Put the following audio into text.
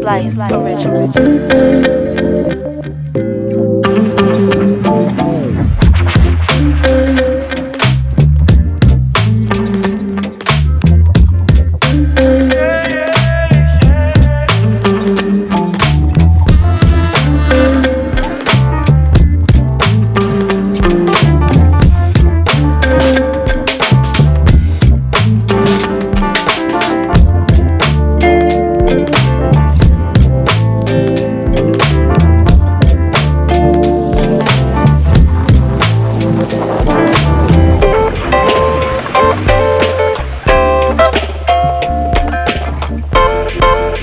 Splice Originals.